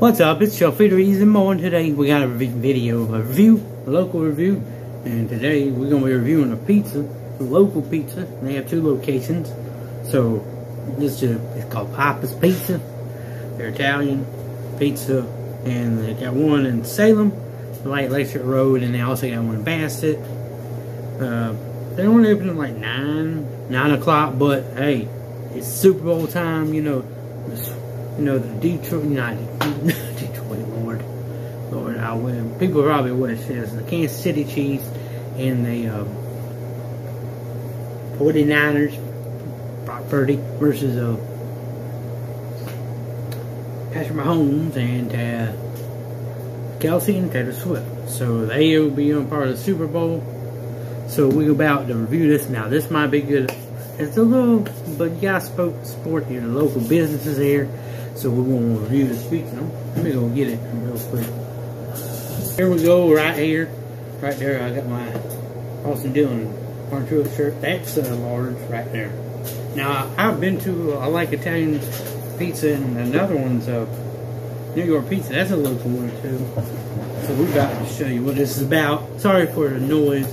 What's up? It's Joe Feeder Easy More, and today we got a video, a review, a local review. And today we're going to be reviewing a pizza, a local pizza. They have two locations. So, this is it's called Papa's Pizza. They're Italian pizza, and they got one in Salem, Light Electric Road, and they also got one in Bassett. Uh, they only open at like 9, 9 o'clock, but hey, it's Super Bowl time, you know you know, the Detroit United, Detroit, Lord, Lord, I will. People probably would have said the Kansas City Chiefs and the um, 49ers, Brock Purdy versus uh, Patrick Mahomes and uh, Kelce and Taylor Swift. So they will be on part of the Super Bowl. So we're about to review this now. This might be good. It's a little, but you gotta support your local businesses here. So we're to review this pizza. Let me go get it real quick. Here we go, right here. Right there, I got my Austin Dillon Arturo shirt. That's a large right there. Now, I've been to, uh, I like Italian pizza, and another one's a New York pizza. That's a local one, too. So we're about to show you what this is about. Sorry for the noise.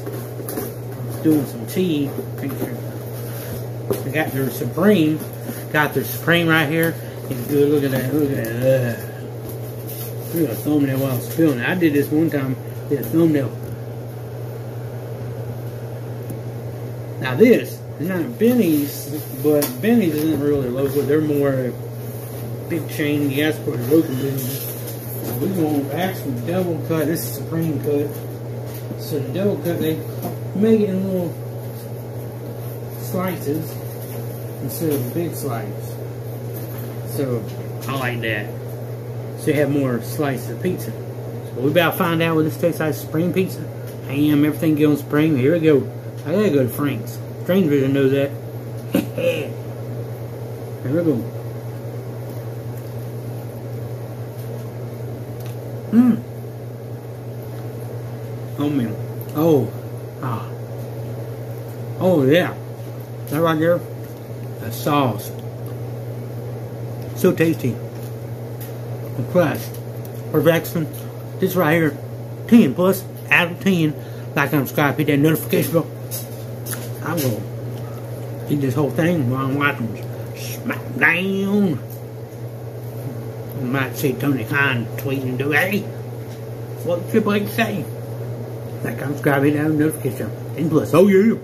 Doing some tea. Picture. They got their Supreme. Got their Supreme right here good. Look at that. Look at that. Uh, look at a thumbnail while I'm spilling I did this one time. Did a thumbnail. Now this is not Benny's, but Benny's isn't really local. They're more big chain. Guys for the local business. Going to actually double cut. This is supreme cut. So the double cut, they make it in little slices instead of big slices. So I like that. So you have more slices of pizza. So we about to find out what this tastes like. Supreme pizza. Ham, everything goes spring. Here we go. I gotta go to Frank's. Stranger didn't know that. Here we go. Mmm. Oh man. Oh. Ah. Oh yeah. That right there. That sauce. So tasty. The crust. Perfection. This right here, 10 plus out of 10. Like and subscribe, hit that notification bell. I'm going to eat this whole thing while I'm watching SmackDown. You might see Tony Khan tweeting do, hey, what Triple H say? Like and subscribe, hit that notification. 10 plus. Oh yeah.